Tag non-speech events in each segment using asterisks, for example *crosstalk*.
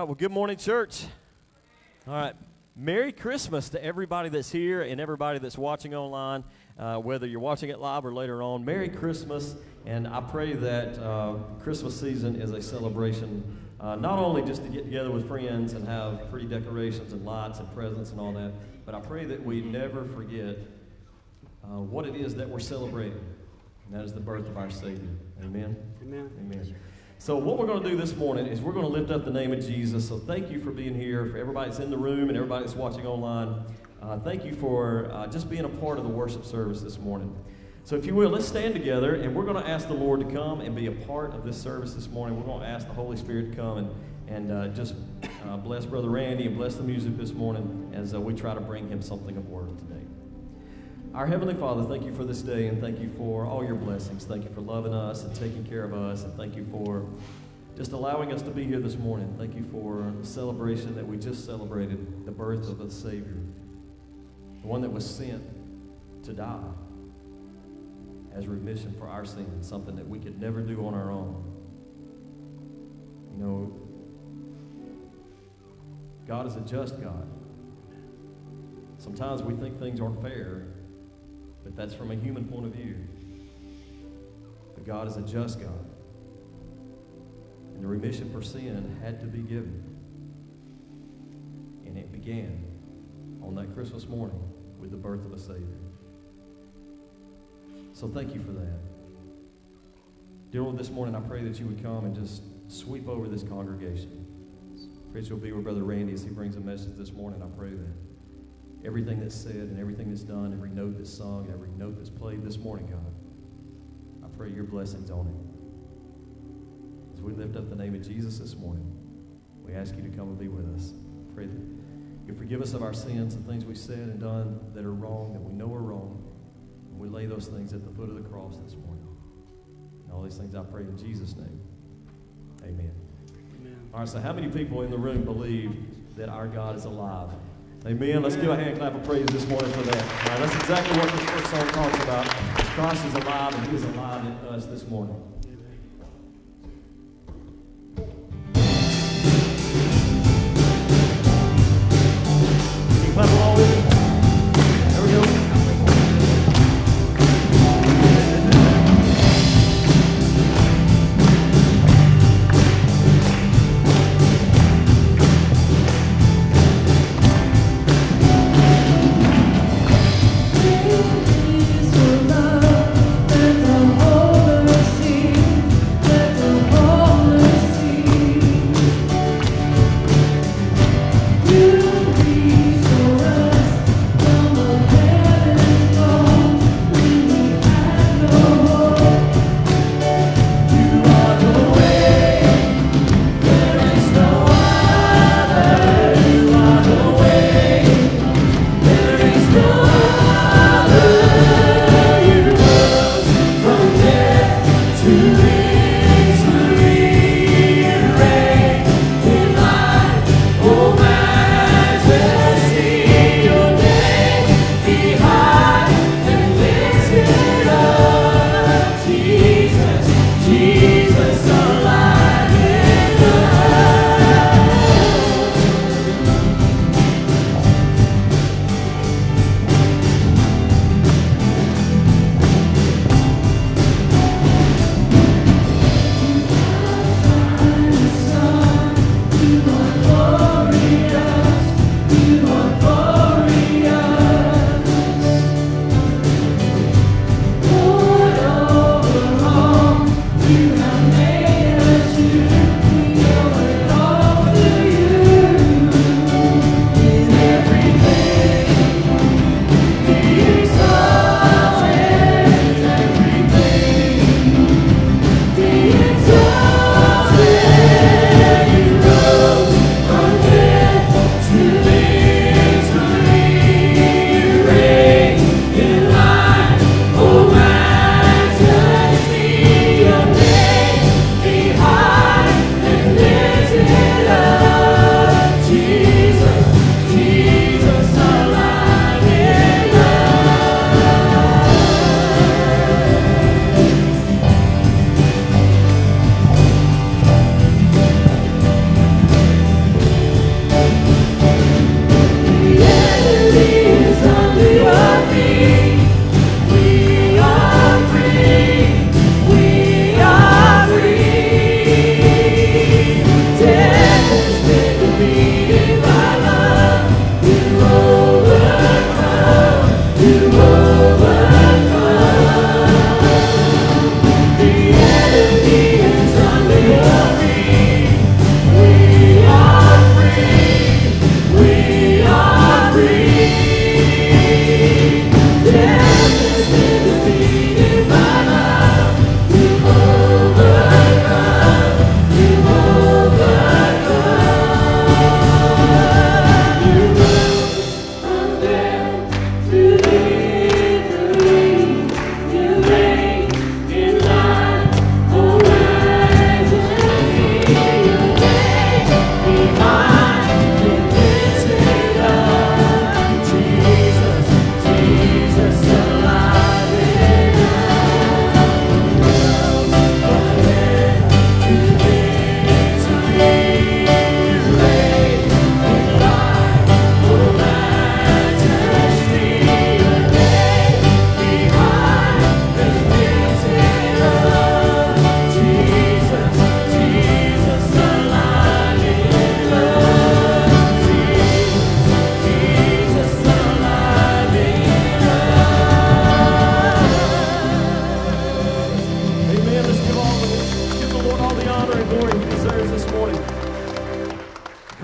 Right, well, good morning, church. All right, Merry Christmas to everybody that's here and everybody that's watching online, uh, whether you're watching it live or later on. Merry Christmas, and I pray that uh, Christmas season is a celebration, uh, not only just to get together with friends and have pretty decorations and lights and presents and all that, but I pray that we never forget uh, what it is that we're celebrating, and that is the birth of our Savior. Amen. Amen. Amen. So, what we're going to do this morning is we're going to lift up the name of Jesus. So, thank you for being here, for everybody that's in the room and everybody that's watching online. Uh, thank you for uh, just being a part of the worship service this morning. So, if you will, let's stand together and we're going to ask the Lord to come and be a part of this service this morning. We're going to ask the Holy Spirit to come and, and uh, just uh, bless Brother Randy and bless the music this morning as uh, we try to bring him something of worth today. Our Heavenly Father, thank you for this day and thank you for all your blessings. Thank you for loving us and taking care of us, and thank you for just allowing us to be here this morning. Thank you for the celebration that we just celebrated the birth of the Savior, the one that was sent to die as remission for our sins, something that we could never do on our own. You know, God is a just God. Sometimes we think things aren't fair, but that's from a human point of view. But God is a just God. And the remission for sin had to be given. And it began on that Christmas morning with the birth of a Savior. So thank you for that. Dear Lord, this morning I pray that you would come and just sweep over this congregation. Pray you'll be with Brother Randy as he brings a message this morning. I pray that everything that's said and everything that's done, every note that's sung, every note that's played this morning, God, I pray your blessings on it. As we lift up the name of Jesus this morning, we ask you to come and be with us. Pray that you forgive us of our sins and things we've said and done that are wrong, that we know are wrong. And we lay those things at the foot of the cross this morning. And all these things I pray in Jesus' name. Amen. Amen. All right, so how many people in the room believe that our God is alive? Amen. Let's give a hand clap of praise this morning for that. Right, that's exactly what this first song talks about. Christ is alive and he is alive in us this morning.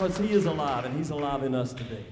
Because He is alive and He's alive in us today.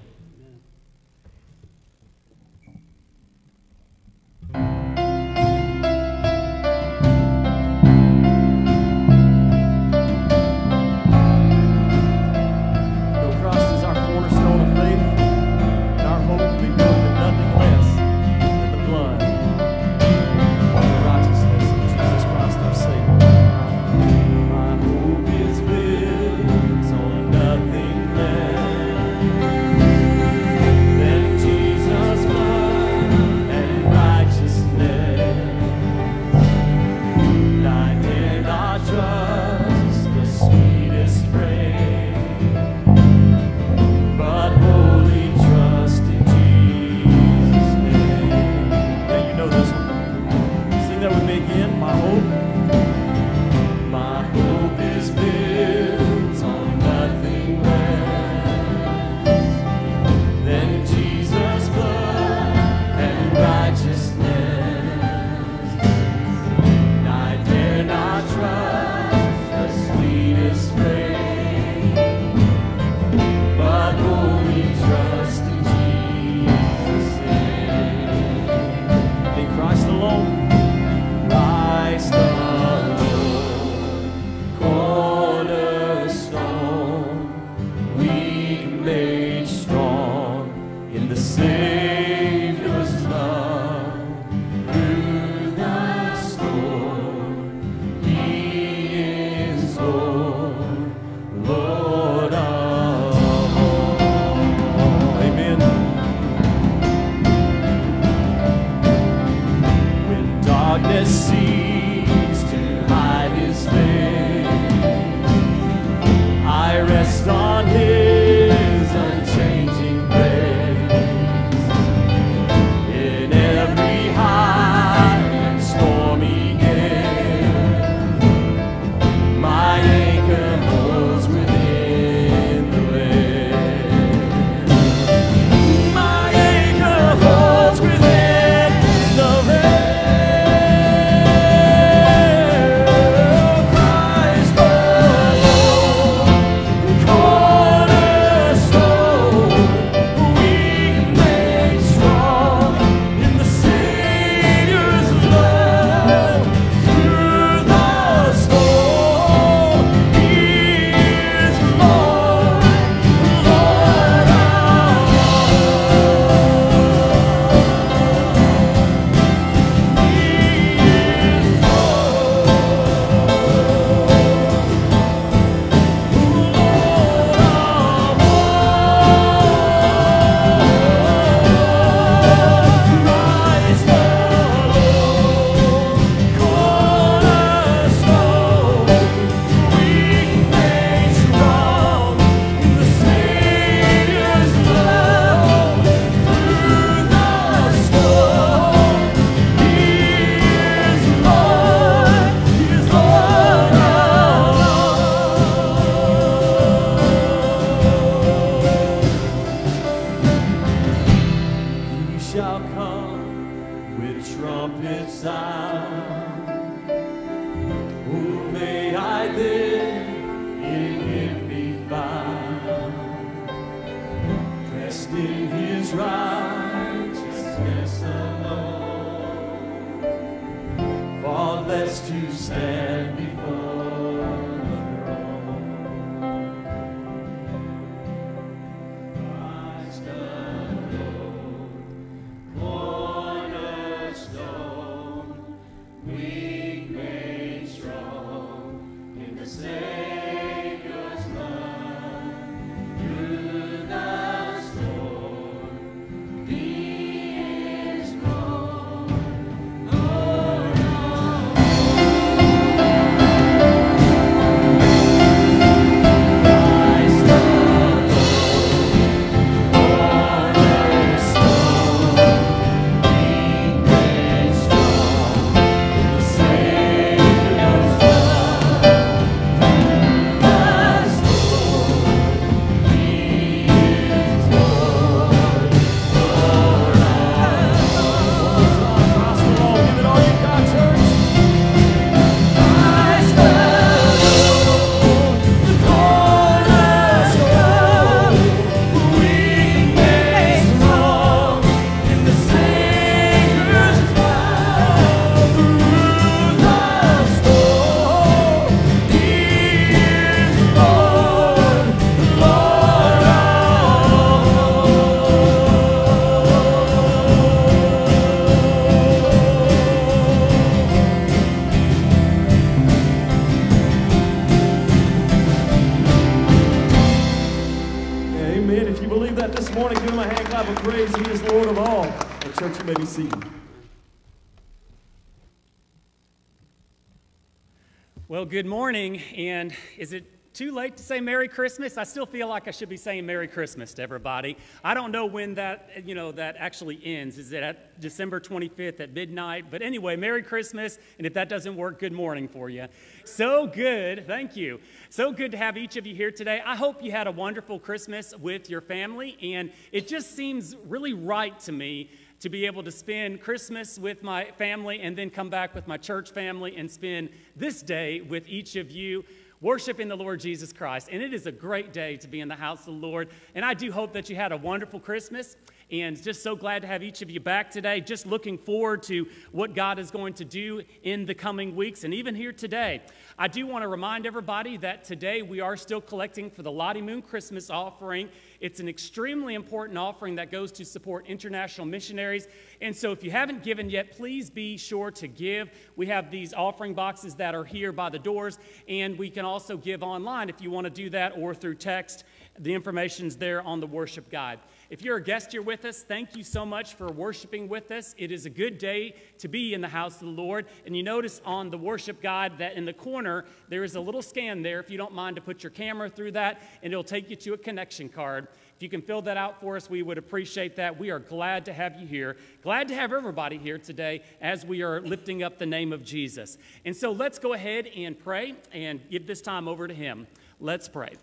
Morning. And is it too late to say Merry Christmas? I still feel like I should be saying Merry Christmas to everybody. I don't know when that, you know, that actually ends. Is it at December 25th at midnight? But anyway, Merry Christmas. And if that doesn't work, good morning for you. So good. Thank you. So good to have each of you here today. I hope you had a wonderful Christmas with your family. And it just seems really right to me to be able to spend Christmas with my family and then come back with my church family and spend this day with each of you worshiping the Lord Jesus Christ. And it is a great day to be in the house of the Lord. And I do hope that you had a wonderful Christmas. And just so glad to have each of you back today. Just looking forward to what God is going to do in the coming weeks and even here today. I do want to remind everybody that today we are still collecting for the Lottie Moon Christmas offering. It's an extremely important offering that goes to support international missionaries. And so if you haven't given yet, please be sure to give. We have these offering boxes that are here by the doors, and we can also give online if you want to do that or through text. The information's there on the worship guide. If you're a guest here with us, thank you so much for worshiping with us. It is a good day to be in the house of the Lord. And you notice on the worship guide that in the corner, there is a little scan there, if you don't mind to put your camera through that, and it'll take you to a connection card. If you can fill that out for us, we would appreciate that. We are glad to have you here. Glad to have everybody here today as we are lifting up the name of Jesus. And so let's go ahead and pray and give this time over to Him. Let's pray.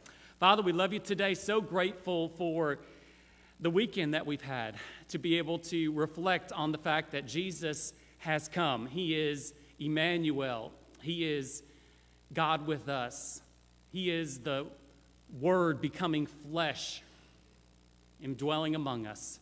Father, we love you today. So grateful for the weekend that we've had to be able to reflect on the fact that Jesus has come. He is Emmanuel, He is God with us, He is the Word becoming flesh and dwelling among us.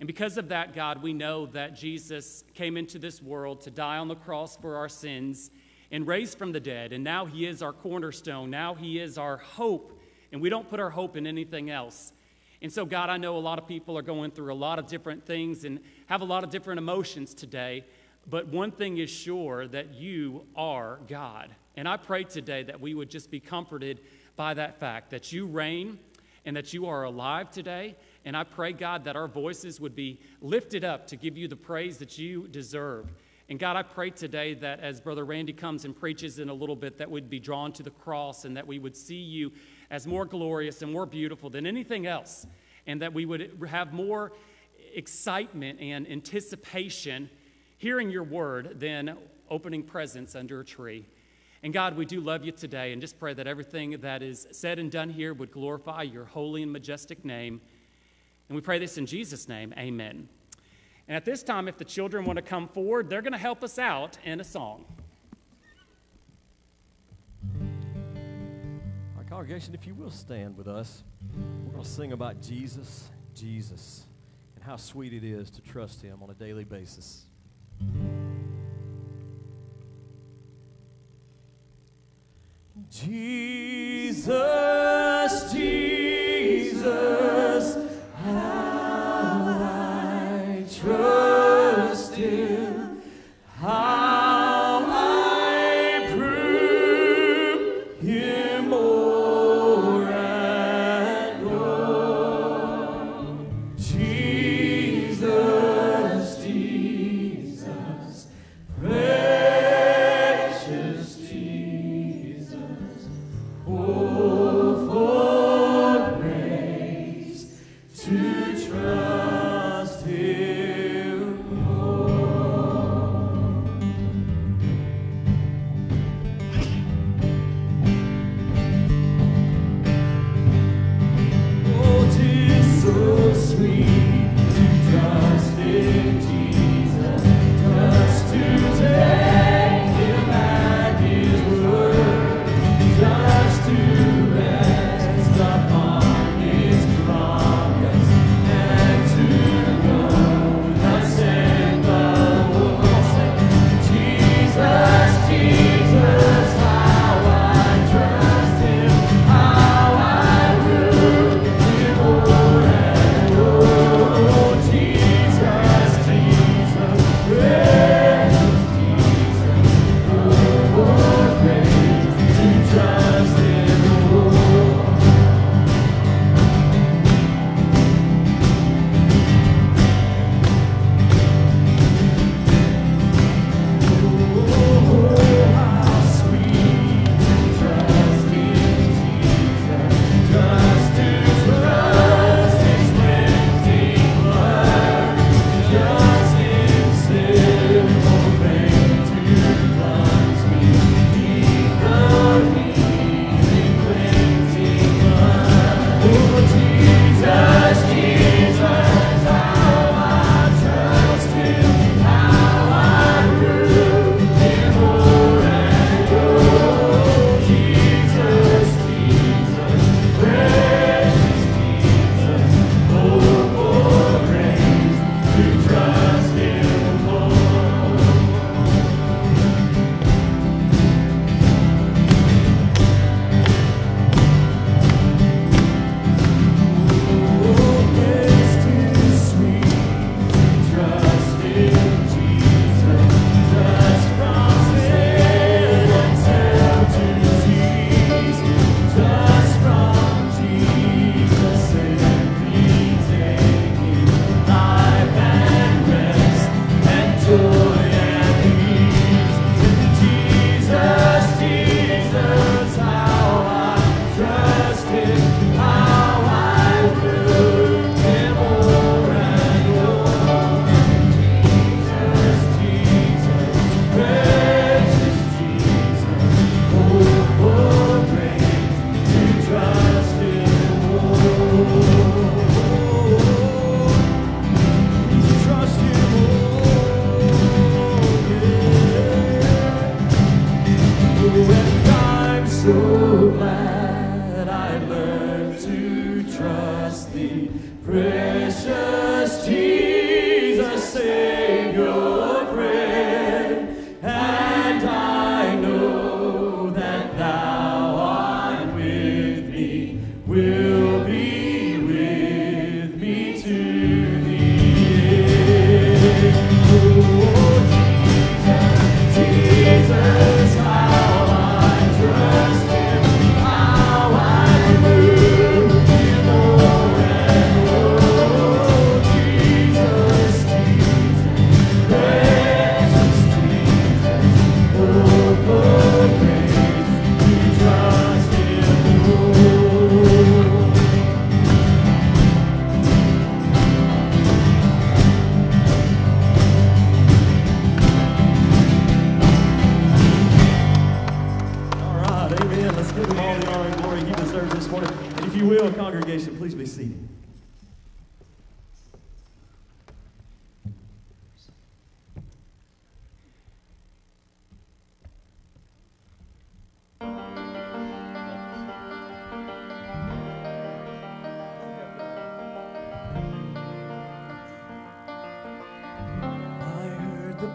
And because of that, God, we know that Jesus came into this world to die on the cross for our sins and raised from the dead. And now He is our cornerstone. Now He is our hope. And we don't put our hope in anything else. And so, God, I know a lot of people are going through a lot of different things and have a lot of different emotions today. But one thing is sure that you are God. And I pray today that we would just be comforted by that fact that you reign and that you are alive today. And I pray, God, that our voices would be lifted up to give you the praise that you deserve. And God, I pray today that as Brother Randy comes and preaches in a little bit, that we'd be drawn to the cross and that we would see you as more glorious and more beautiful than anything else, and that we would have more excitement and anticipation hearing your word than opening presents under a tree. And God, we do love you today and just pray that everything that is said and done here would glorify your holy and majestic name. And we pray this in Jesus' name. Amen. And at this time, if the children want to come forward, they're going to help us out in a song. Congregation, if you will stand with us, we're going to sing about Jesus, Jesus, and how sweet it is to trust Him on a daily basis. Jesus, Jesus,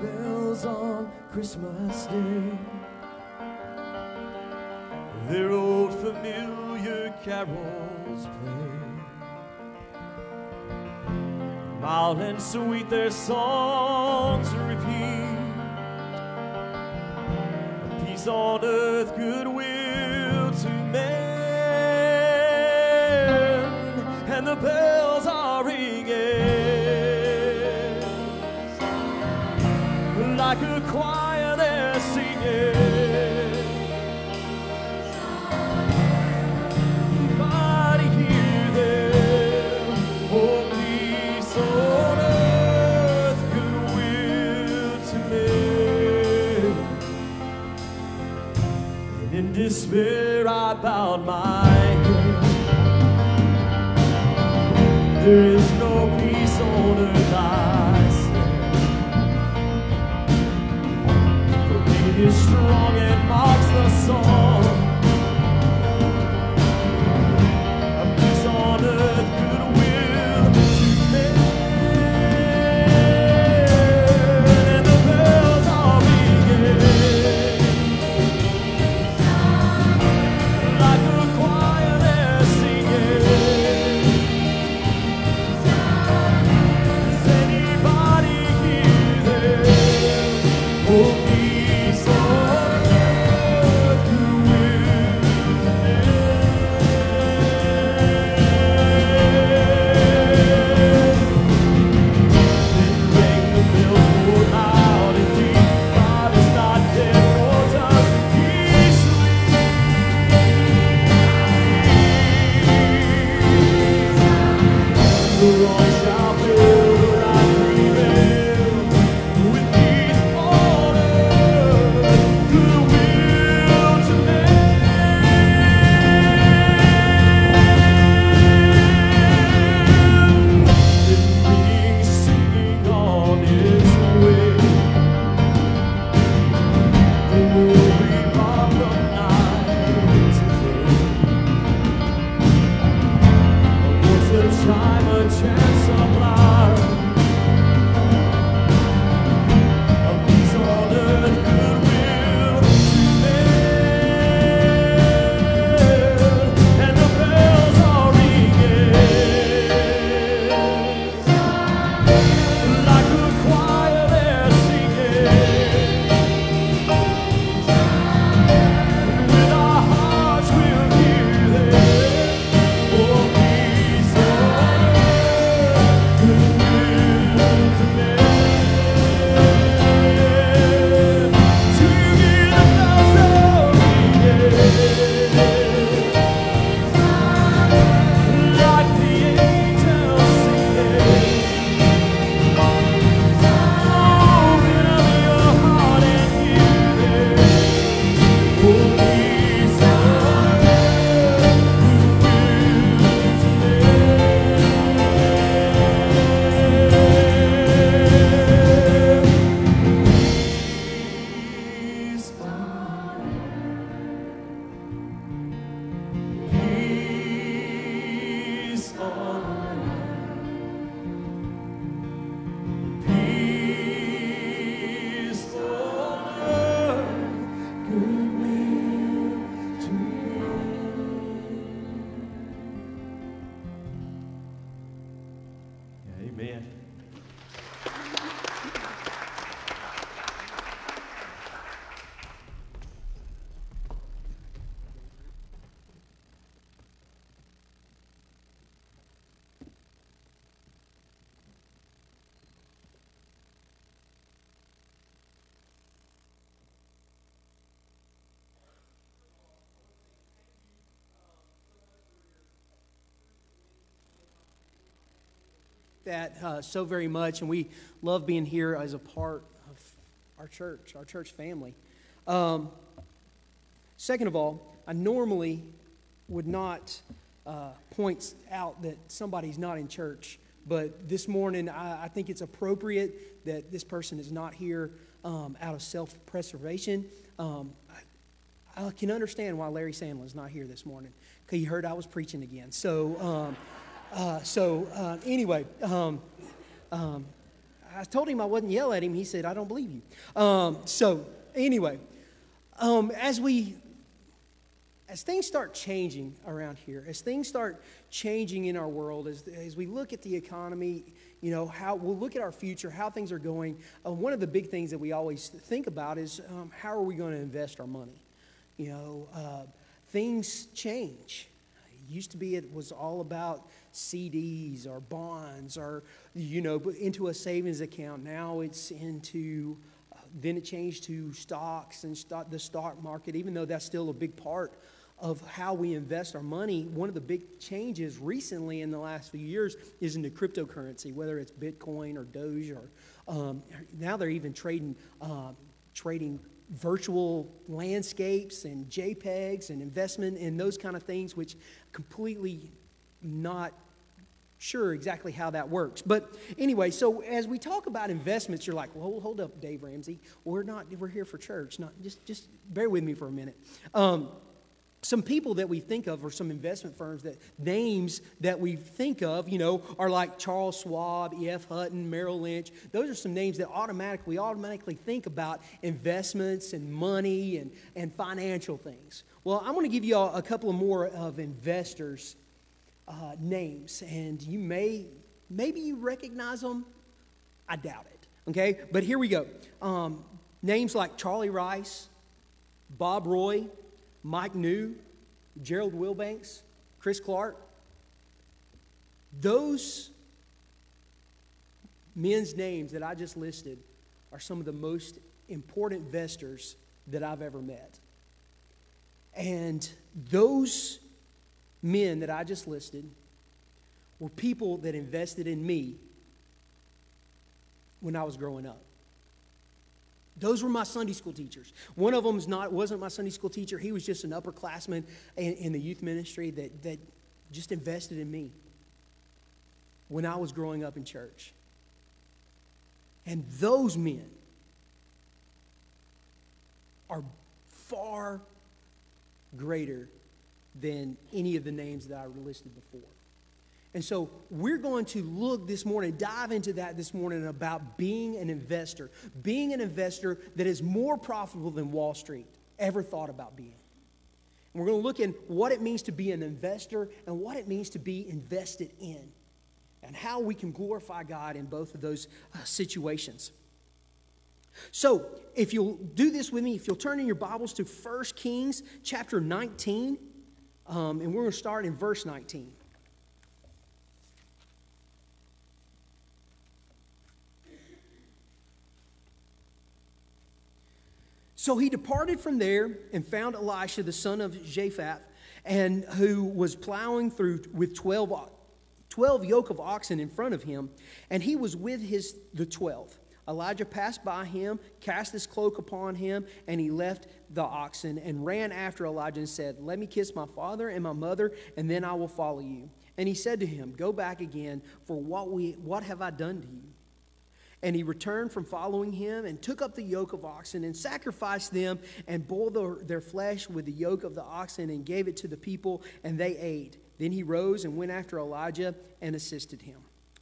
bells on Christmas Day. Their old familiar carols play. Mild and sweet their songs repeat. Peace on earth, goodwill to men. And the bells There I bowed my head. There is no peace on earth, I said. For it is strong and marks the song. Uh, so very much, and we love being here as a part of our church, our church family. Um, second of all, I normally would not uh, point out that somebody's not in church, but this morning I, I think it's appropriate that this person is not here um, out of self preservation. Um, I, I, can understand why Larry Sandlin is not here this morning because he heard I was preaching again. So, um, uh, so uh, anyway, um, um, I told him I wouldn't yell at him. He said, I don't believe you. Um, so anyway, um, as we as things start changing around here, as things start changing in our world, as, as we look at the economy, you know, how we'll look at our future, how things are going. Uh, one of the big things that we always think about is um, how are we going to invest our money? You know, uh, things change. It used to be it was all about CDs or bonds or, you know, into a savings account. Now it's into, uh, then it changed to stocks and stock, the stock market, even though that's still a big part of how we invest our money. One of the big changes recently in the last few years is into cryptocurrency, whether it's Bitcoin or Doge or um, now they're even trading, uh, trading virtual landscapes and JPEGs and investment in those kind of things, which completely not sure exactly how that works. But anyway, so as we talk about investments, you're like, well, hold up, Dave Ramsey. We're not, we're here for church. Not, just, just bear with me for a minute. Um, some people that we think of, or some investment firms that names that we think of, you know, are like Charles Schwab, E.F. Hutton, Merrill Lynch. Those are some names that automatically, automatically think about investments and money and, and financial things. Well, I'm going to give you a, a couple of more of investors uh, names, and you may, maybe you recognize them. I doubt it. Okay, but here we go. Um, names like Charlie Rice, Bob Roy, Mike New, Gerald Wilbanks, Chris Clark. Those men's names that I just listed are some of the most important investors that I've ever met. And those men that I just listed were people that invested in me when I was growing up. Those were my Sunday school teachers. One of them was not, wasn't my Sunday school teacher. He was just an upperclassman in, in the youth ministry that, that just invested in me when I was growing up in church. And those men are far greater than any of the names that I listed before. And so we're going to look this morning, dive into that this morning about being an investor, being an investor that is more profitable than Wall Street ever thought about being. And we're going to look at what it means to be an investor and what it means to be invested in, and how we can glorify God in both of those uh, situations. So, if you'll do this with me, if you'll turn in your Bibles to 1 Kings chapter 19, um, and we're going to start in verse 19. So he departed from there and found Elisha, the son of Shaphat, and who was plowing through with 12, 12 yoke of oxen in front of him, and he was with his the 12. Elijah passed by him, cast his cloak upon him, and he left the oxen and ran after Elijah and said, Let me kiss my father and my mother, and then I will follow you. And he said to him, Go back again, for what, we, what have I done to you? And he returned from following him and took up the yoke of oxen and sacrificed them and boiled their, their flesh with the yoke of the oxen and gave it to the people, and they ate. Then he rose and went after Elijah and assisted him.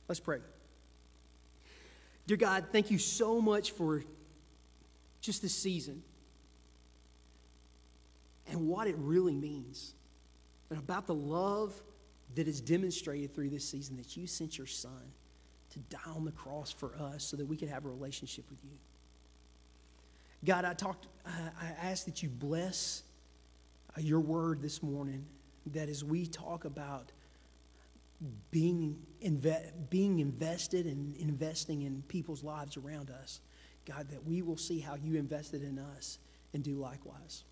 Let's pray. Dear God, thank you so much for just this season and what it really means, and about the love that is demonstrated through this season that you sent your son to die on the cross for us so that we could have a relationship with you. God, I talked, I ask that you bless uh, your word this morning, that as we talk about being, inve- being invested and investing in people's lives around us, God, that we will see how you invested in us and do likewise.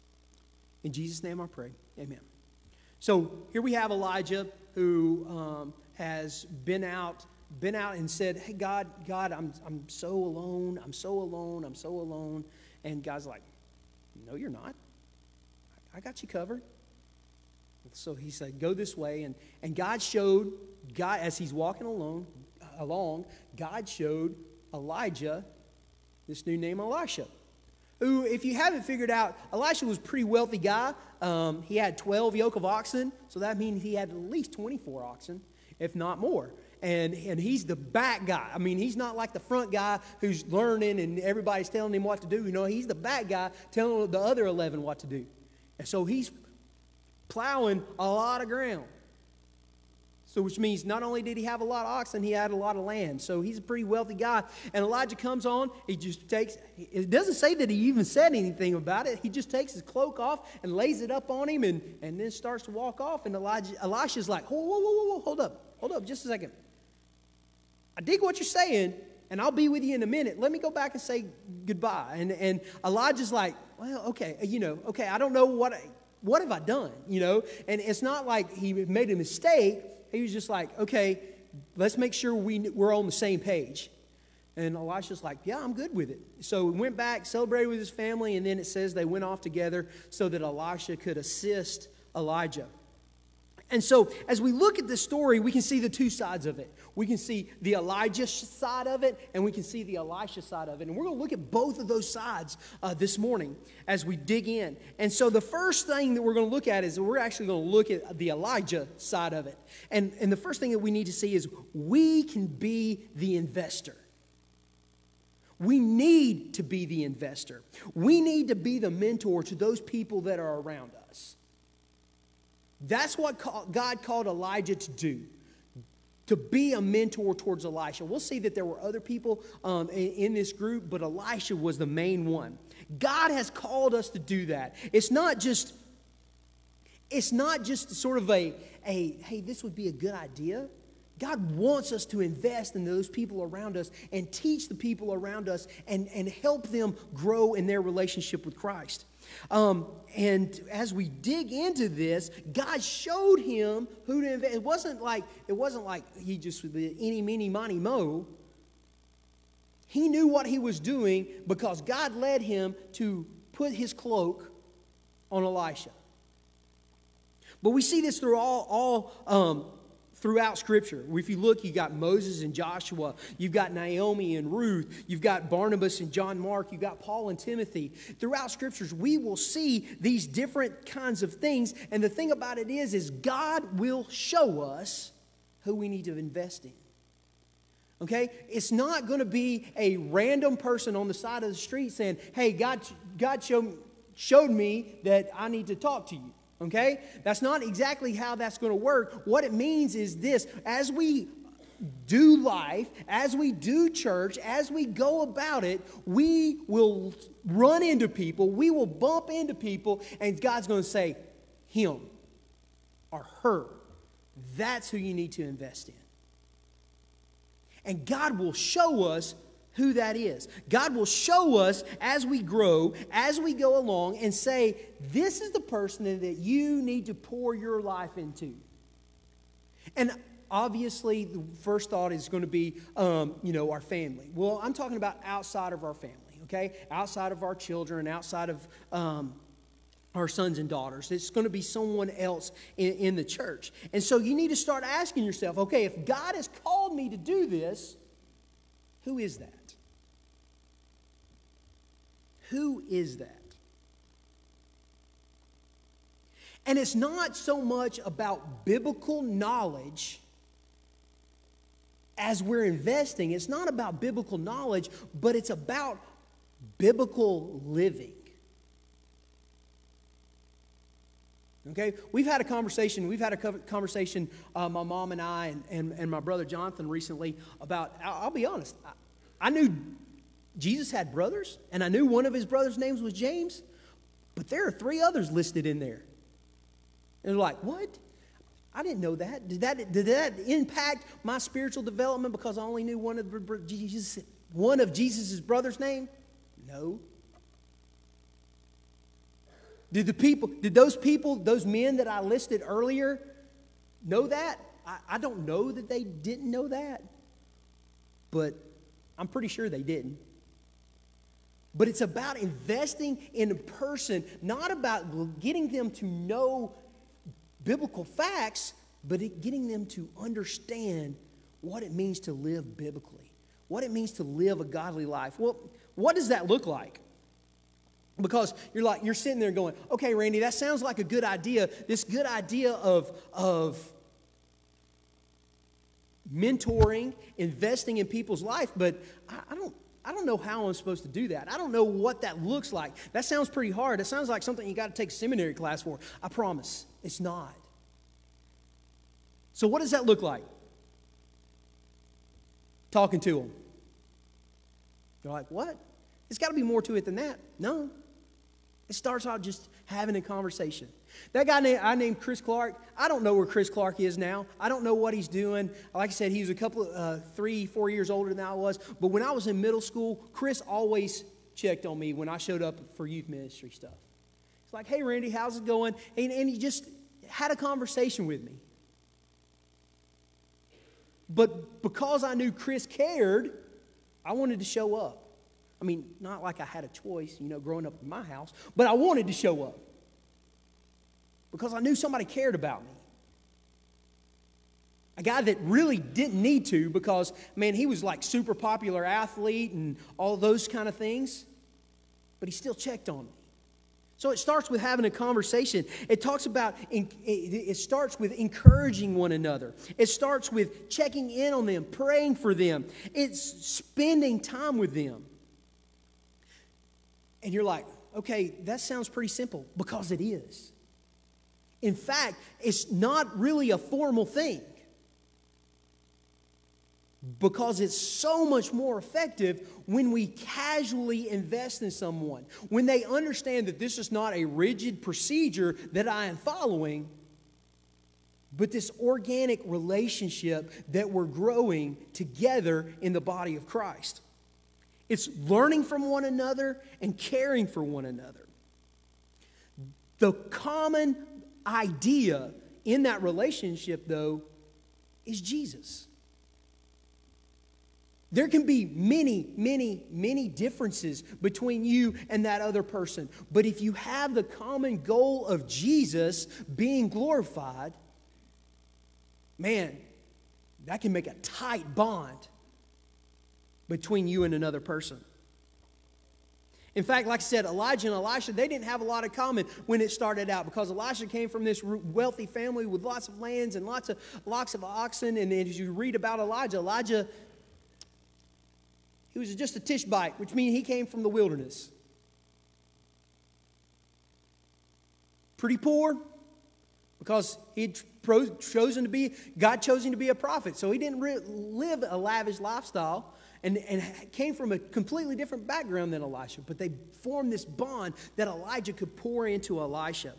In Jesus' name I pray. Amen. So here we have Elijah who um, has been out, been out and said, Hey, God, God, I'm, I'm so alone. I'm so alone. I'm so alone. And God's like, No, you're not. I got you covered. So he said, Go this way. And, and God showed, God, as he's walking alone, along, God showed Elijah this new name, Elisha. Who, if you haven't figured out, Elisha was a pretty wealthy guy. Um, he had 12 yoke of oxen, so that means he had at least 24 oxen, if not more and, and he's the back guy. I mean, he's not like the front guy who's learning and everybody's telling him what to do. You know, he's the back guy telling the other 11 what to do. And so he's plowing a lot of ground. So, which means not only did he have a lot of oxen, he had a lot of land. So he's a pretty wealthy guy. And Elijah comes on, he just takes, it doesn't say that he even said anything about it. He just takes his cloak off and lays it up on him and, and then starts to walk off. And Elijah, Elisha's like, whoa, whoa, whoa, whoa, hold up, hold up just a second. I dig what you're saying, and I'll be with you in a minute. Let me go back and say goodbye. And, and Elijah's like, well, okay, you know, okay, I don't know what, what have I done, you know? And it's not like he made a mistake. He was just like, okay, let's make sure we, we're on the same page. And Elisha's like, yeah, I'm good with it. So we went back, celebrated with his family, and then it says they went off together so that Elisha could assist Elijah. And so, as we look at this story, we can see the two sides of it. We can see the Elijah side of it, and we can see the Elisha side of it. And we're going to look at both of those sides uh, this morning as we dig in. And so, the first thing that we're going to look at is we're actually going to look at the Elijah side of it. And, and the first thing that we need to see is we can be the investor. We need to be the investor. We need to be the mentor to those people that are around us. That's what God called Elijah to do to be a mentor towards Elisha. We'll see that there were other people um, in, in, this group, but Elisha was the main one. God has called us to do that. It's not just, it's not just sort of a, a hey, this would be a good idea. God wants us to invest in those people around us and teach the people around us and, and help them grow in their relationship with Christ. Um, and as we dig into this, God showed him who to invest. It wasn't like it wasn't like he just the any, meeny, money, mo. He knew what he was doing because God led him to put his cloak on Elisha. But we see this through all, all um, throughout Scripture. If you look, you got Moses and Joshua, you've got Naomi and Ruth, you've got Barnabas and John Mark, you've got Paul and Timothy. Throughout Scriptures, we will see these different kinds of things. And the thing about it is, is God will show us who we need to invest in. Okay? It's not going to be a random person on the side of the street saying, hey, God, God showed, showed me that I need to talk to you. Okay? That's not exactly how that's going to work. What it means is this as we do life, as we do church, as we go about it, we will run into people, we will bump into people, and God's going to say, Him or her. That's who you need to invest in. And God will show us who that is. God will show us as we grow, as we go along, and say, This is the person that you need to pour your life into. And obviously, the first thought is going to be, um, you know, our family. Well, I'm talking about outside of our family, okay? Outside of our children, outside of. Um, our sons and daughters. It's going to be someone else in, in the church. And so you need to start asking yourself okay, if God has called me to do this, who is that? Who is that? And it's not so much about biblical knowledge as we're investing. It's not about biblical knowledge, but it's about biblical living. Okay? We've had a conversation, we've had a conversation, uh, my mom and I and, and, and, my brother Jonathan recently about, I'll, I'll be honest, I, I, knew Jesus had brothers, and I knew one of his brothers' names was James, but there are three others listed in there. And they're like, what? I didn't know that. Did that, did that impact my spiritual development because I only knew one of, Jesus, one of Jesus' brother's name? No. Did the people, did those people, those men that I listed earlier, know that? I, I don't know that they didn't know that, but I'm pretty sure they didn't. But it's about investing in a person, not about getting them to know biblical facts, but getting them to understand what it means to live biblically, what it means to live a godly life. Well, what does that look like? Because you're like, you're sitting there going, okay, Randy, that sounds like a good idea. This good idea of, of mentoring, investing in people's life, but I, I don't, I don't know how I'm supposed to do that. I don't know what that looks like. That sounds pretty hard. It sounds like something you got to take seminary class for. I promise, it's not. So, what does that look like? Talking to them. You're like, what? It's got to be more to it than that. No. It starts out just having a conversation. That guy named, I named Chris Clark, I don't know where Chris Clark is now. I don't know what he's doing. Like I said, he was a couple, uh, three, four years older than I was. But when I was in middle school, Chris always checked on me when I showed up for youth ministry stuff. It's like, hey, Randy, how's it going? And, and he just had a conversation with me. But because I knew Chris cared, I wanted to show up. I mean, not like I had a choice, you know, growing up in my house, but I wanted to show up because I knew somebody cared about me. A guy that really didn't need to because, man, he was like super popular athlete and all those kind of things, but he still checked on me. So it starts with having a conversation. It talks about, it starts with encouraging one another. It starts with checking in on them, praying for them. It's spending time with them. And you're like, okay, that sounds pretty simple because it is. In fact, it's not really a formal thing because it's so much more effective when we casually invest in someone. When they understand that this is not a rigid procedure that I am following, but this organic relationship that we're growing together in the body of Christ. It's learning from one another and caring for one another. The common idea in that relationship, though, is Jesus. There can be many, many, many differences between you and that other person. But if you have the common goal of Jesus being glorified, man, that can make a tight bond between you and another person. In fact, like I said, Elijah and Elisha, they didn't have a lot of common when it started out because Elisha came from this wealthy family with lots of lands and lots of lots of oxen. And as you read about Elijah, Elijah, he was just a Tishbite, which means he came from the wilderness. Pretty poor because he'd chosen to be, God chosen to be a prophet. So he didn't live a lavish lifestyle and, and came from a completely different background than Elisha, but they formed this bond that Elijah could pour into Elisha.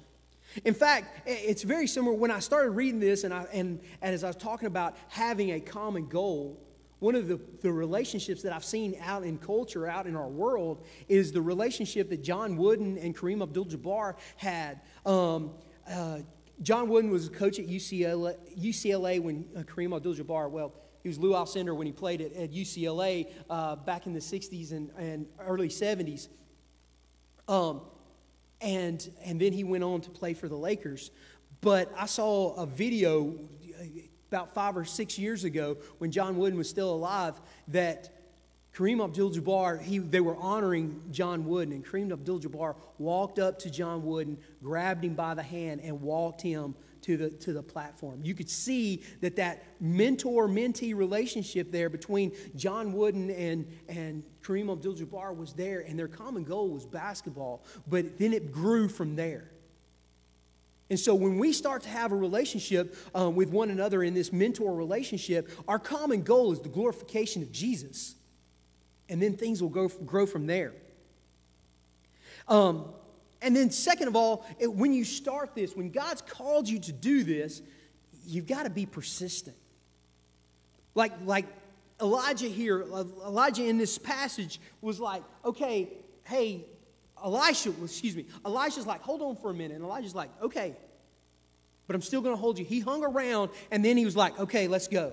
In fact, it's very similar. When I started reading this, and, I, and, and as I was talking about having a common goal, one of the, the relationships that I've seen out in culture, out in our world, is the relationship that John Wooden and Kareem Abdul Jabbar had. Um, uh, John Wooden was a coach at UCLA, UCLA when uh, Kareem Abdul Jabbar, well, he was Lou Alcindor when he played at, at UCLA uh, back in the 60s and, and early 70s. Um, and, and then he went on to play for the Lakers. But I saw a video uh, about five or six years ago when John Wooden was still alive that Kareem Abdul-Jabbar, they were honoring John Wooden, and Kareem Abdul-Jabbar walked up to John Wooden, grabbed him by the hand, and walked him to the, to the platform. You could see that that mentor mentee relationship there between John Wooden and, and Kareem Abdul Jabbar was there, and their common goal was basketball, but then it grew from there. And so when we start to have a relationship um, with one another in this mentor relationship, our common goal is the glorification of Jesus. And then things will go, grow from there. Um, and then, second of all, it, when you start this, when God's called you to do this, you've got to be persistent. Like, like Elijah here, Elijah in this passage was like, okay, hey, Elisha, excuse me, Elisha's like, hold on for a minute. And Elijah's like, okay, but I'm still going to hold you. He hung around and then he was like, okay, let's go.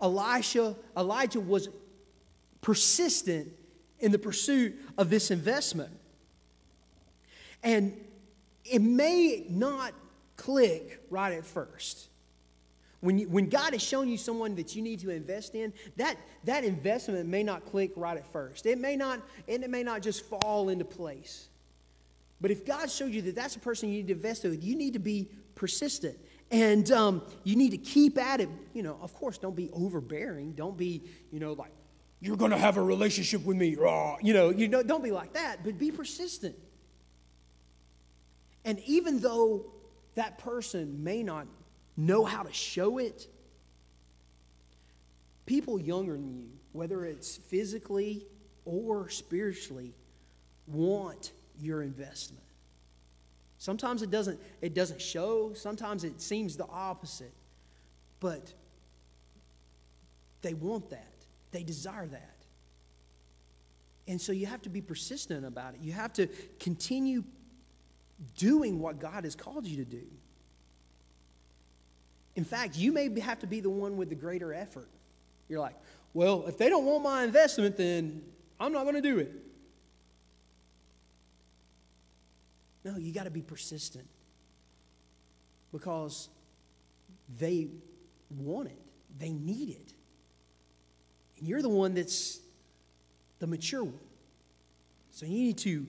Elisha, Elijah was persistent in the pursuit of this investment. And it may not click right at first. When, you, when God has shown you someone that you need to invest in, that, that investment may not click right at first. It may not, and it may not just fall into place. But if God showed you that that's a person you need to invest in, you need to be persistent. And um, you need to keep at it. You know, of course, don't be overbearing. Don't be, you know, like, you're going to have a relationship with me. You know, you know, don't be like that, but be persistent. And even though that person may not know how to show it. People younger than you, whether it's physically or spiritually, want your investment. Sometimes it doesn't, it doesn't show, sometimes it seems the opposite. But they want that, they desire that. And so you have to be persistent about it. You have to continue doing what God has called you to do. In fact, you may have to be the one with the greater effort. You're like, well, if they don't want my investment, then I'm not going to do it. No, you got to be persistent because they want it, they need it. And you're the one that's the mature one. So you need to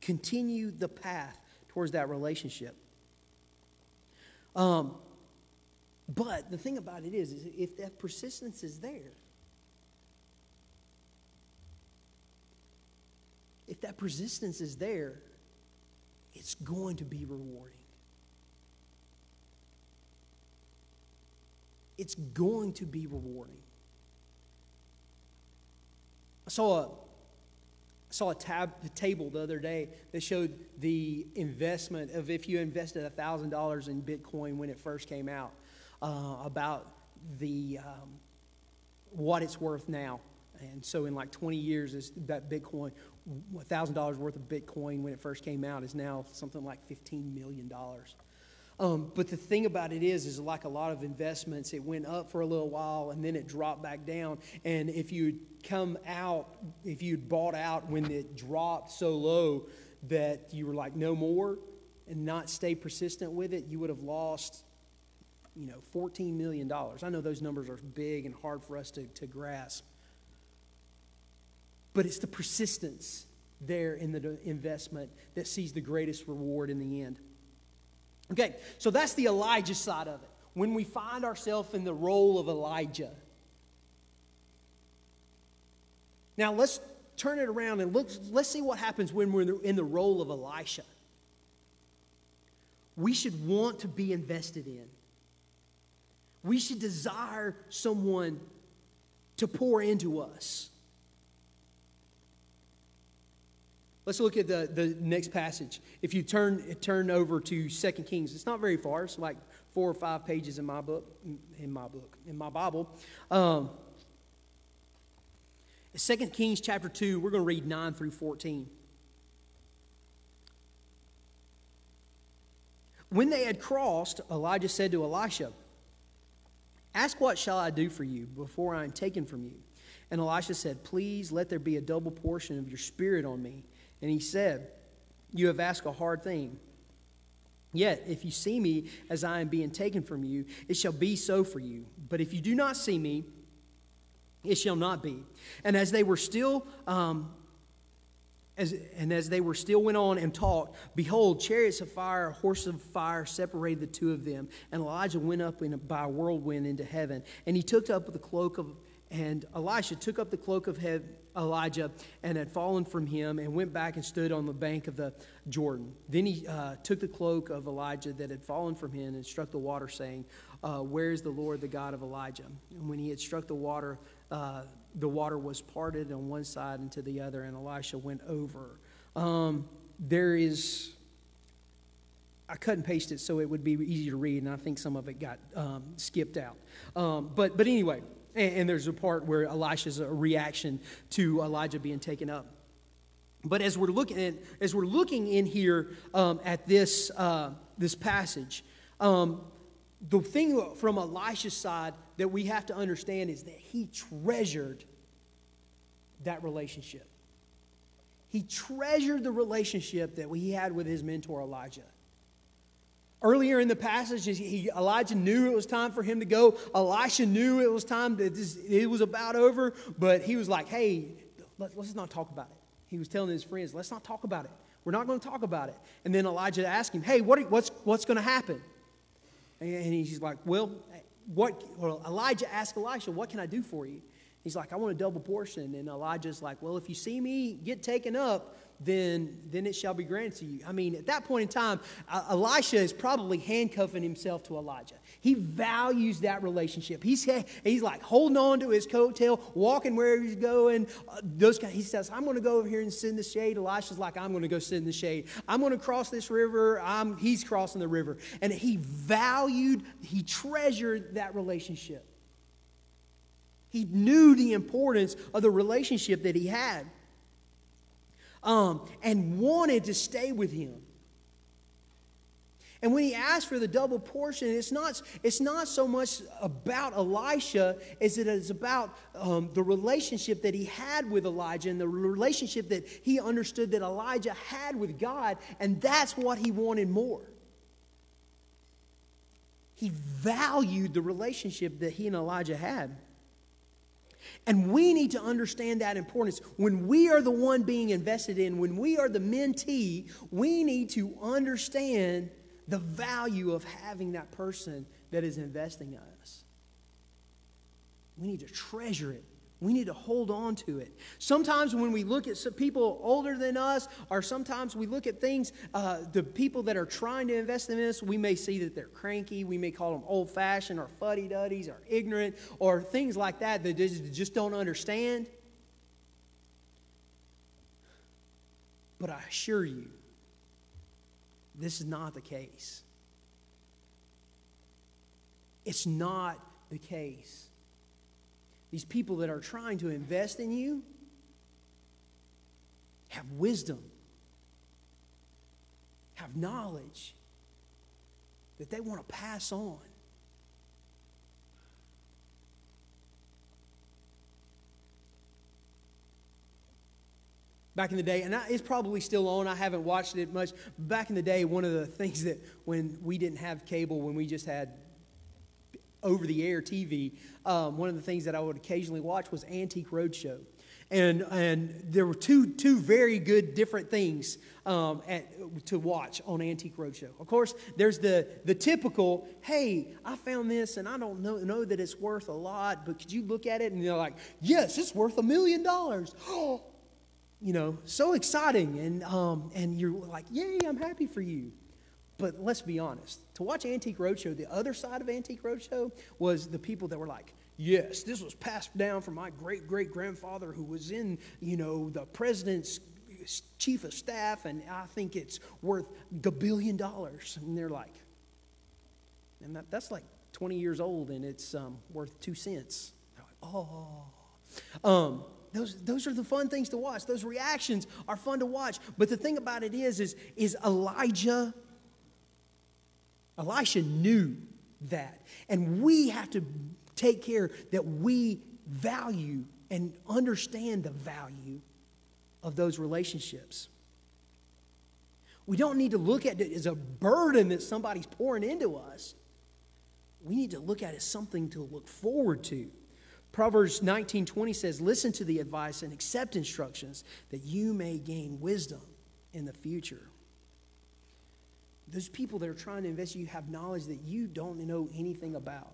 continue the path towards that relationship. Um, but the thing about it is, is if that persistence is there, if that persistence is there, it's going to be rewarding. It's going to be rewarding. I saw a, saw a, tab, a table the other day that showed the investment of if you invested $1,000 in Bitcoin when it first came out uh, about the um, what it's worth now. And so, in like 20 years, is that Bitcoin, $1,000 worth of Bitcoin when it first came out is now something like $15 million. Um, but the thing about it is, is like a lot of investments, it went up for a little while and then it dropped back down. And if you'd come out, if you'd bought out when it dropped so low that you were like, no more, and not stay persistent with it, you would have lost you know, $14 million. I know those numbers are big and hard for us to, to grasp. But it's the persistence there in the investment that sees the greatest reward in the end. Okay, so that's the Elijah side of it. When we find ourselves in the role of Elijah. Now let's turn it around and look, let's see what happens when we're in the role of Elisha. We should want to be invested in. We should desire someone to pour into us. Let's look at the, the next passage. If you turn, turn over to 2 Kings, it's not very far. It's like four or five pages in my book, in my book, in my Bible. Um, 2 Kings chapter 2, we're going to read 9 through 14. When they had crossed, Elijah said to Elisha, Ask what shall I do for you before I am taken from you? And Elisha said, Please let there be a double portion of your spirit on me. And he said, You have asked a hard thing. Yet, if you see me as I am being taken from you, it shall be so for you. But if you do not see me, it shall not be. And as they were still um, as, and as they were still went on and talked, behold, chariots of fire, horses of fire separated the two of them. And Elijah went up in a, by a whirlwind into heaven. And he took up the cloak of, and Elisha took up the cloak of, hev, Elijah and had fallen from him and went back and stood on the bank of the Jordan. Then he uh, took the cloak of Elijah that had fallen from him and struck the water, saying, uh, Where is the Lord, the God of Elijah? And when he had struck the water, uh, the water was parted on one side and to the other, and Elisha went over. Um, there is I cut and pasted it so it would be easy to read, and I think some of it got um, skipped out. Um, but, but anyway, and, and, there's a part where Elisha's reaction to Elijah being taken up. But as we're looking at, as we're looking in here um, at this uh, this passage, um, the thing from Elisha's side that we have to understand is that he treasured that relationship. He treasured the relationship that he had with his mentor Elijah. Earlier in the passage, he, Elijah knew it was time for him to go. Elisha knew it was time, that it was about over, but he was like, hey, let, let's not talk about it. He was telling his friends, let's not talk about it. We're not going to talk about it. And then Elijah asked him, hey, what, what's, what's going to happen? And he's like, well, what, well, Elijah asked Elisha, what can I do for you? He's like, I want a double portion. And Elijah's like, well, if you see me get taken up, then, then it shall be granted to you. I mean, at that point in time, Elisha is probably handcuffing himself to Elijah. He values that relationship. He's, he's like holding on to his coattail, walking where he's going. Uh, those kind, he says, I'm going to go over here and sit in the shade. Elisha's like, I'm going to go sit in the shade. I'm going to cross this river. I'm, he's crossing the river. And he valued, he treasured that relationship. He knew the importance of the relationship that he had um, and wanted to stay with him. And when he asked for the double portion, it's not, it's not so much about Elisha as it is about um, the relationship that he had with Elijah and the relationship that he understood that Elijah had with God, and that's what he wanted more. He valued the relationship that he and Elijah had. And we need to understand that importance. When we are the one being invested in, when we are the mentee, we need to understand the value of having that person that is investing in us. We need to treasure it. We need to hold on to it. Sometimes when we look at people older than us, or sometimes we look at things, uh, the people that are trying to invest in this, we may see that they're cranky. We may call them old fashioned or fuddy duddies or ignorant or things like that that just don't understand. But I assure you, this is not the case. It's not the case these people that are trying to invest in you have wisdom, have knowledge that they want to pass on. Back in the day, and it's probably still on, I haven't watched it much. Back in the day, one of the things that when we didn't have cable, when we just had over the air TV, um, one of the things that I would occasionally watch was Antique Roadshow. And, and there were two, two very good different things um, at, to watch on Antique Roadshow. Of course, there's the, the typical, hey, I found this and I don't know, know that it's worth a lot, but could you look at it? And they're like, yes, it's worth a million dollars. *gasps* You know, so exciting. And, um, and you're like, yay, I'm happy for you. But let's be honest. To watch Antique Roadshow, the other side of Antique Roadshow was the people that were like, yes, this was passed down from my great great grandfather who was in, you know, the president's chief of staff, and I think it's worth a billion dollars. And they're like, and that, that's like 20 years old and it's um, worth two cents. Like, oh. Um, those, those are the fun things to watch. Those reactions are fun to watch. But the thing about it is, is, is Elijah Elisha knew that. And we have to take care that we value and understand the value of those relationships. We don't need to look at it as a burden that somebody's pouring into us. We need to look at it as something to look forward to. Proverbs 19:20 says, "Listen to the advice and accept instructions that you may gain wisdom in the future." Those people that are trying to invest in you have knowledge that you don't know anything about.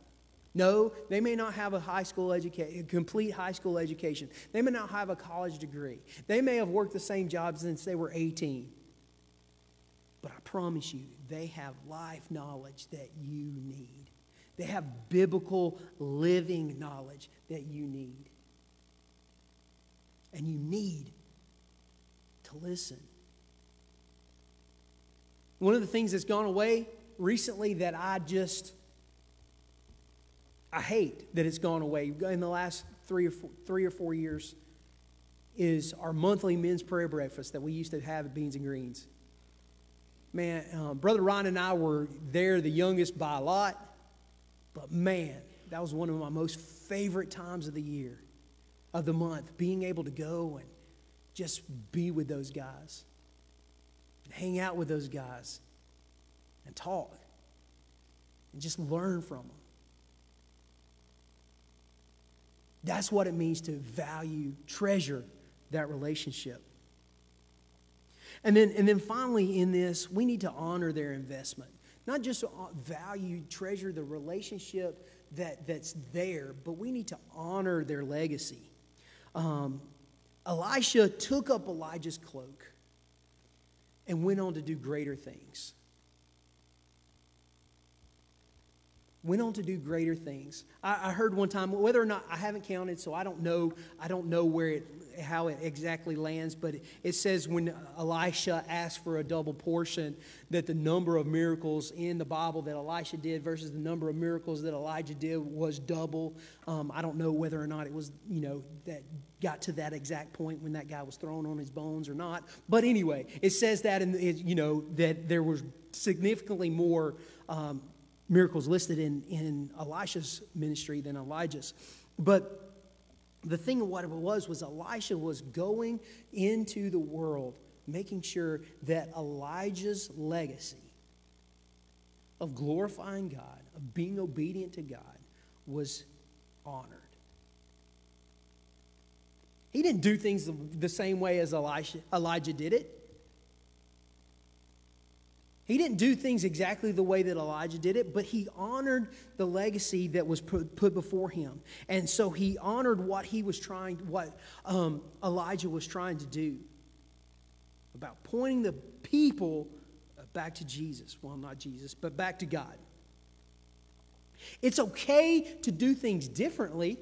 No, they may not have a high school education, complete high school education. They may not have a college degree. They may have worked the same job since they were 18. But I promise you, they have life knowledge that you need. They have biblical living knowledge that you need. And you need to listen. One of the things that's gone away recently that I just I hate that it's gone away in the last three or four, three or four years is our monthly men's prayer breakfast that we used to have at Beans and Greens. Man, uh, Brother Ron and I were there, the youngest by a lot, but man, that was one of my most favorite times of the year, of the month, being able to go and just be with those guys, hang out with those guys, and talk, and just learn from them. That's what it means to value, treasure that relationship. And then, and then finally, in this, we need to honor their investment. Not just value, treasure the relationship that, that's there, but we need to honor their legacy. Um, Elisha took up Elijah's cloak and went on to do greater things. Went on to do greater things. I, I, heard one time, whether or not I haven't counted, so I don't know. I don't know where it, how it exactly lands, but it, says when Elisha asked for a double portion, that the number of miracles in the Bible that Elisha did versus the number of miracles that Elijah did was double. Um, I don't know whether or not it was, you know, that got to that exact point when that guy was thrown on his bones or not. But anyway, it says that, and you know, that there was significantly more. Um, miracles listed in, in Elisha's ministry than Elijah's. But the thing of what it was was Elisha was going into the world making sure that Elijah's legacy of glorifying God, of being obedient to God, was honored. He didn't do things the same way as Elijah did it. He didn't do things exactly the way that Elijah did it, but he honored the legacy that was put, before him. And so he honored what he was trying, what um, Elijah was trying to do about pointing the people back to Jesus. Well, not Jesus, but back to God. It's okay to do things differently.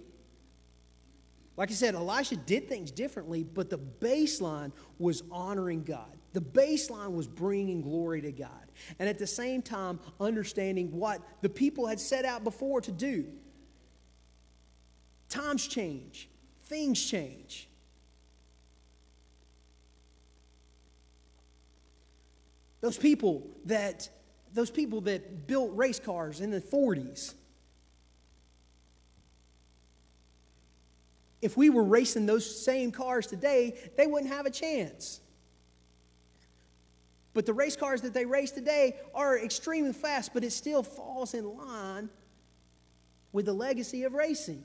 Like I said, Elisha did things differently, but the baseline was honoring God. The baseline was bringing glory to God. And at the same time, understanding what the people had set out before to do. Times change, things change. Those people that those people that built race cars in the 40s if we were racing those same cars today, they wouldn't have a chance. But the race cars that they race today are extremely fast, but it still falls in line with the legacy of racing.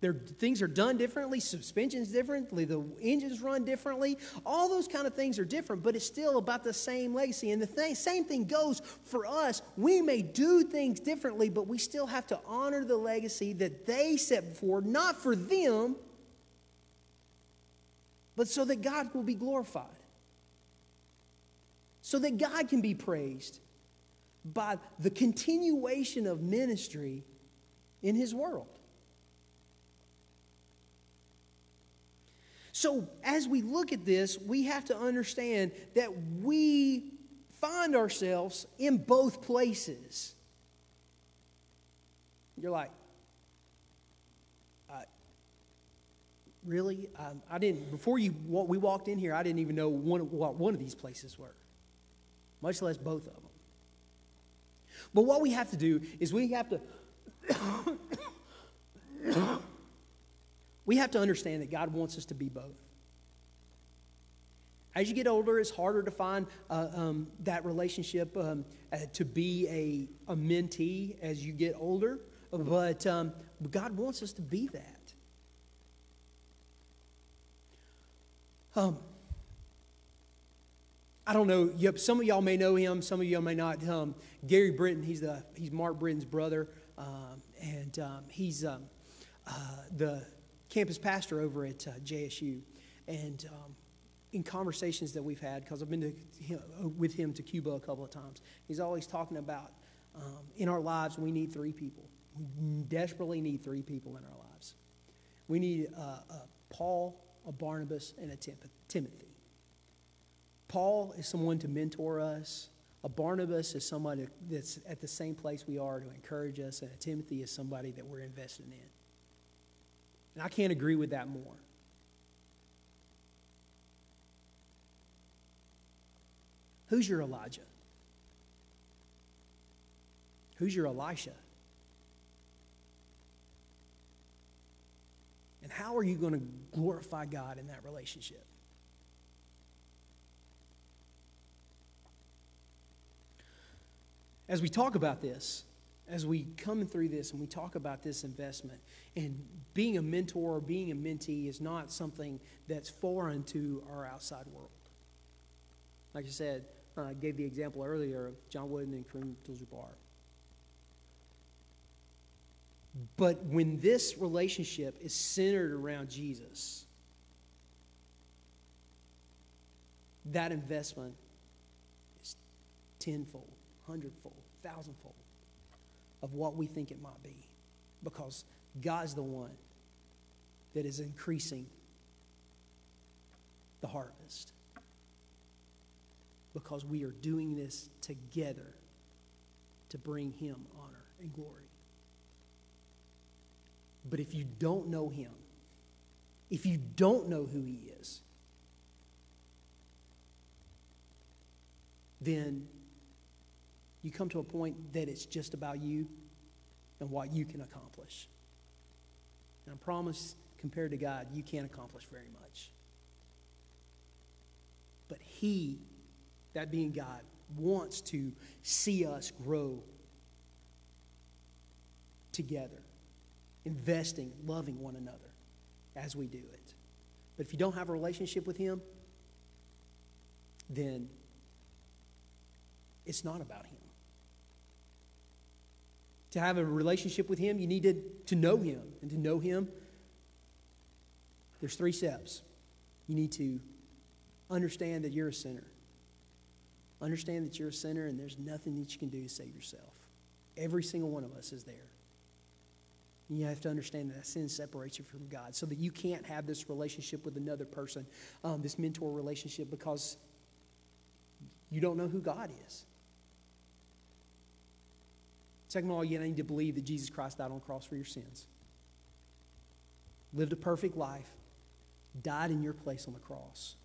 Their, things are done differently, suspensions differently, the engines run differently. All those kind of things are different, but it's still about the same legacy. And the th- same thing goes for us. We may do things differently, but we still have to honor the legacy that they set before, not for them, but so that God will be glorified so that God can be praised by the continuation of ministry in His world. So, as we look at this, we have to understand that we find ourselves in both places. You're like, uh, really? Um, I didn't, before you, we walked in here, I didn't even know one, what one of these places were much less both of them. But what we have to do is we have to *coughs* we have to understand that God wants us to be both. As you get older, it's harder to find uh, um, that relationship um, uh, to be a, a mentee as you get older, but um, God wants us to be that. Um, I don't know. Some of y'all may know him. Some of y'all may not. Um, Gary Britton. He's the he's Mark Britton's brother, um, and um, he's um, uh, the campus pastor over at uh, JSU. And um, in conversations that we've had, because I've been him, with him to Cuba a couple of times, he's always talking about um, in our lives we need three people. We desperately need three people in our lives. We need a, a Paul, a Barnabas, and a Timothy. Paul is someone to mentor us. A Barnabas is somebody that's at the same place we are to encourage us, and a Timothy is somebody that we're investing in. And I can't agree with that more. Who's your Elijah? Who's your Elisha? And how are you going to glorify God in that relationship? As we talk about this, as we come through this and we talk about this investment, and being a mentor or being a mentee is not something that's foreign to our outside world. Like I said, uh, I gave the example earlier of John Wooden and Kareem Abdul-Jabbar. But when this relationship is centered around Jesus, that investment is tenfold hundredfold, thousandfold of what we think it might be because God's the one that is increasing the harvest because we are doing this together to bring Him honor and glory. But if you don't know Him, if you don't know who He is, then you come to a point that it's just about you and what you can accomplish. And I promise, compared to God, you can't accomplish very much. But He, that being God, wants to see us grow together, investing, loving one another as we do it. But if you don't have a relationship with Him, then it's not about Him. To have a relationship with Him, you need to, to know Him. And to know Him, there's three steps. You need to understand that you're a sinner. Understand that you're a sinner and there's nothing that you can do to save yourself. Every single one of us is there. You have to understand that sin separates you from God so that you can't have this relationship with another person, um, this mentor relationship, because you don't know who God is. Second of all, you need to believe that Jesus Christ died on the cross for your sins, lived a perfect life, died in your place on the cross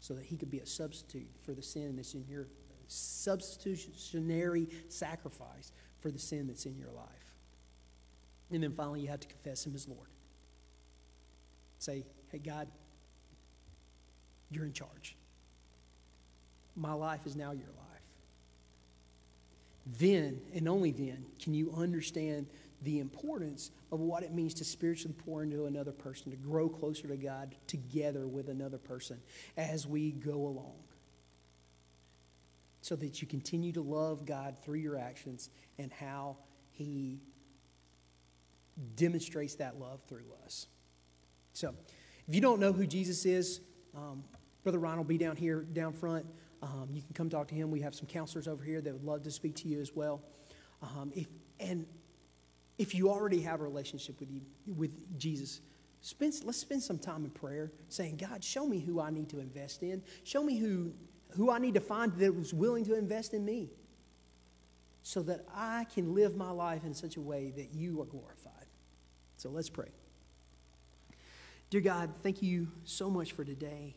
so that he could be a substitute for the sin that's in your substitutionary sacrifice for the sin that's in your life. And then finally, you have to confess him as Lord. Say, hey, God, you're in charge. My life is now your life. Then, and only then, can you understand the importance of what it means to spiritually pour into another person, to grow closer to God together with another person as we go along. So that you continue to love God through your actions and how He demonstrates that love through us. So, if you don't know who Jesus is, um, Brother Ryan will be down here, down front. Um, you can come talk to him. We have some counselors over here that would love to speak to you as well. Um, if, and if you already have a relationship with, you, with Jesus, spend, let's spend some time in prayer saying, God, show me who I need to invest in. Show me who, who I need to find that was willing to invest in me so that I can live my life in such a way that you are glorified. So let's pray. Dear God, thank you so much for today.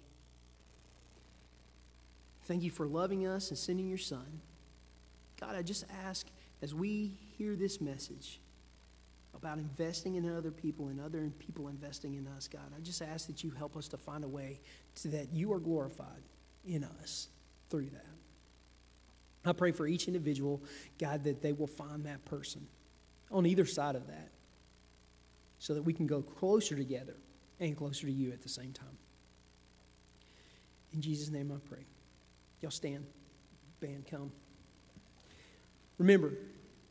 Thank you for loving us and sending your son. God, I just ask as we hear this message about investing in other people and other people investing in us, God, I just ask that you help us to find a way so that you are glorified in us through that. I pray for each individual, God, that they will find that person on either side of that so that we can go closer together and closer to you at the same time. In Jesus' name I pray. Y'all stand. Band come. Remember,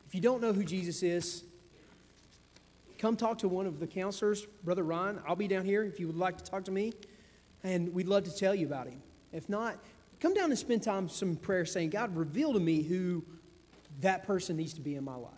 if you don't know who Jesus is, come talk to one of the counselors, Brother Ryan. I'll be down here if you would like to talk to me, and we'd love to tell you about him. If not, come down and spend time some prayer saying, God, reveal to me who that person needs to be in my life.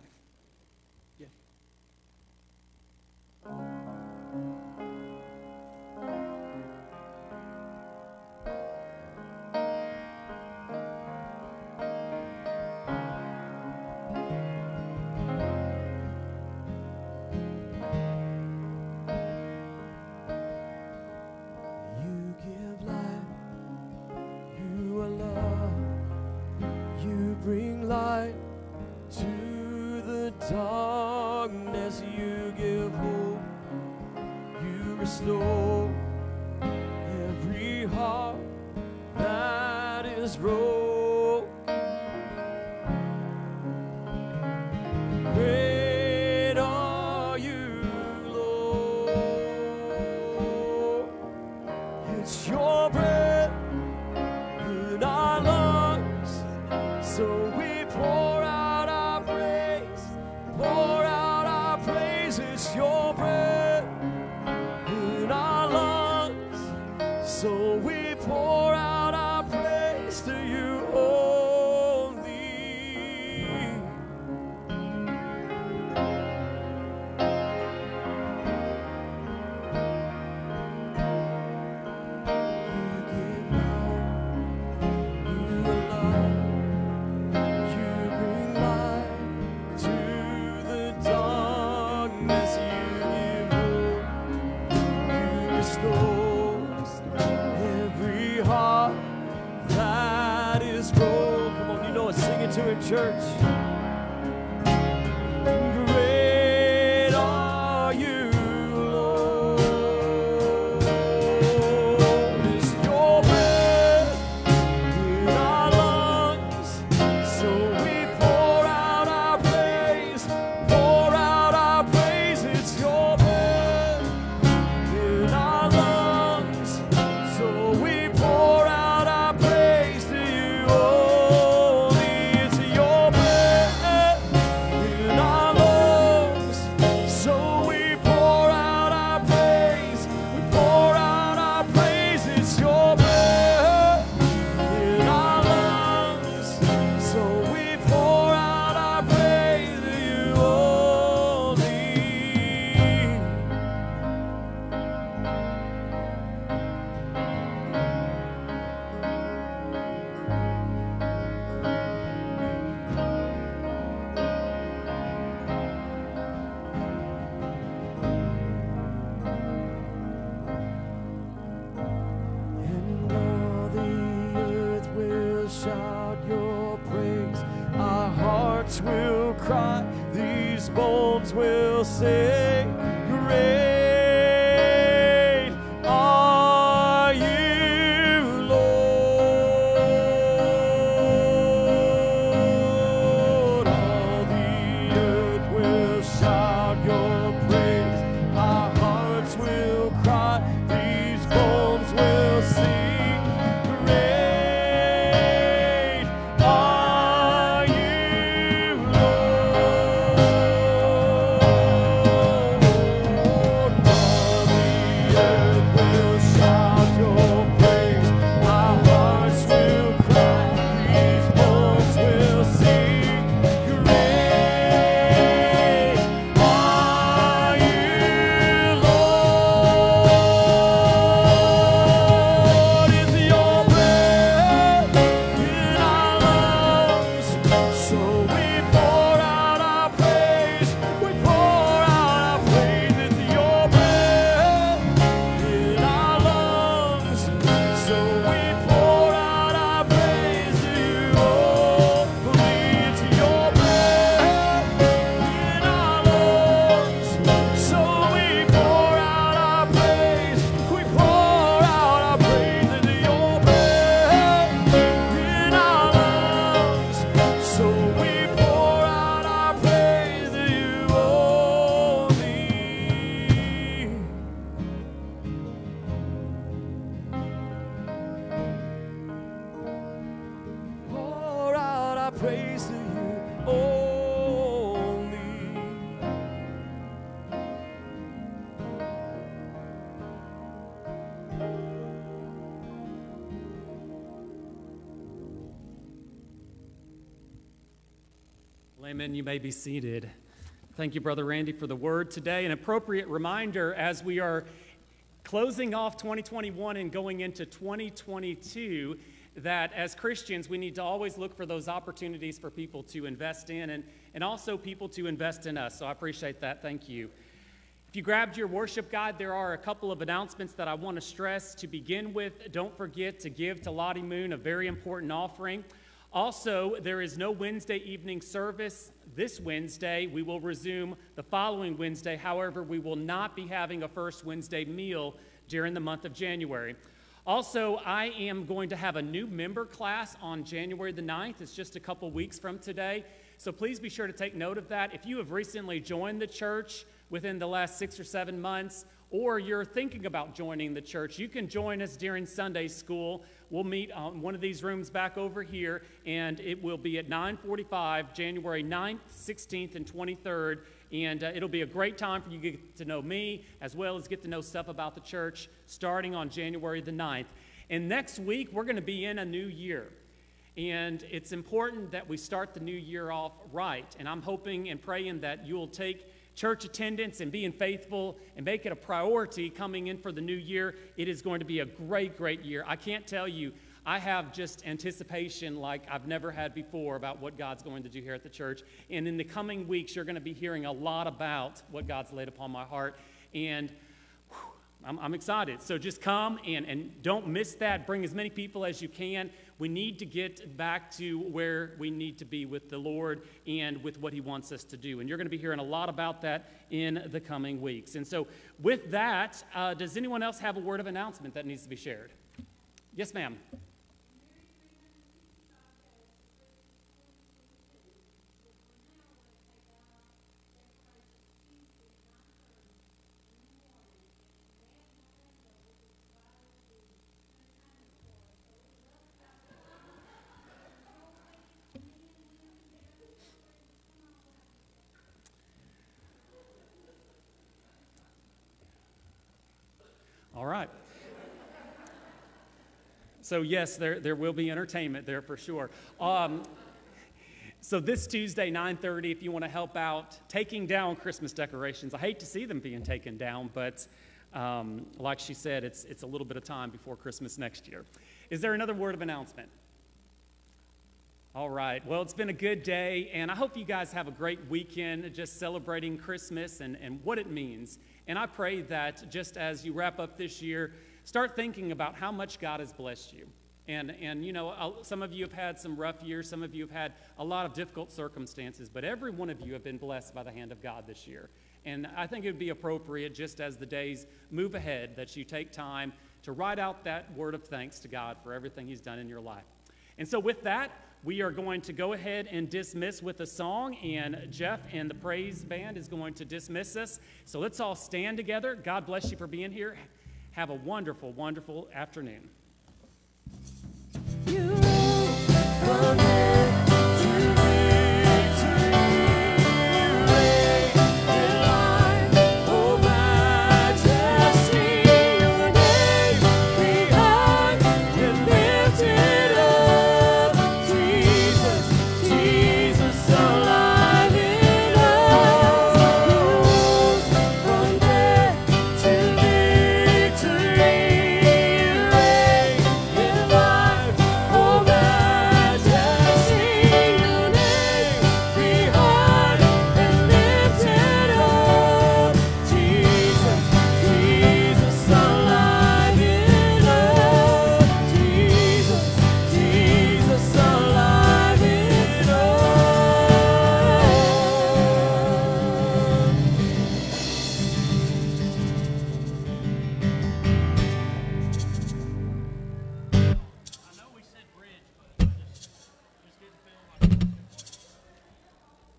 Amen. You may be seated. Thank you, Brother Randy, for the word today. An appropriate reminder as we are closing off 2021 and going into 2022 that as Christians, we need to always look for those opportunities for people to invest in and, and also people to invest in us. So I appreciate that. Thank you. If you grabbed your worship guide, there are a couple of announcements that I want to stress. To begin with, don't forget to give to Lottie Moon a very important offering. Also, there is no Wednesday evening service this Wednesday. We will resume the following Wednesday. However, we will not be having a first Wednesday meal during the month of January. Also, I am going to have a new member class on January the 9th. It's just a couple weeks from today. So please be sure to take note of that. If you have recently joined the church within the last six or seven months, or you're thinking about joining the church, you can join us during Sunday school. We'll meet on one of these rooms back over here, and it will be at 9:45, January 9th, 16th, and 23rd. And uh, it'll be a great time for you to get to know me as well as get to know stuff about the church starting on January the 9th. And next week, we're going to be in a new year. And it's important that we start the new year off right. And I'm hoping and praying that you'll take church attendance and being faithful and make it a priority coming in for the new year. It is going to be a great, great year. I can't tell you, I have just anticipation like I've never had before about what God's going to do here at the church. And in the coming weeks, you're going to be hearing a lot about what God's laid upon my heart. And whew, I'm, I'm excited. So just come and, and don't miss that. Bring as many people as you can. We need to get back to where we need to be with the Lord and with what He wants us to do. And you're going to be hearing a lot about that in the coming weeks. And so, with that, uh, does anyone else have a word of announcement that needs to be shared? Yes, ma'am. All right. So yes, there, there will be entertainment there for sure. Um, so this Tuesday, 9:30, if you want to help out taking down Christmas decorations, I hate to see them being taken down, but um, like she said, it's it's a little bit of time before Christmas next year. Is there another word of announcement? All right. Well, it's been a good day, and I hope you guys have a great weekend just celebrating Christmas and, and what it means. And I pray that just as you wrap up this year, start thinking about how much God has blessed you. And, and you know, some of you have had some rough years, some of you have had a lot of difficult circumstances, but every one of you have been blessed by the hand of God this year. And I think it would be appropriate, just as the days move ahead, that you take time to write out that word of thanks to God for everything He's done in your life. And so, with that, we are going to go ahead and dismiss with a song, and Jeff and the praise band is going to dismiss us. So let's all stand together. God bless you for being here. Have a wonderful, wonderful afternoon.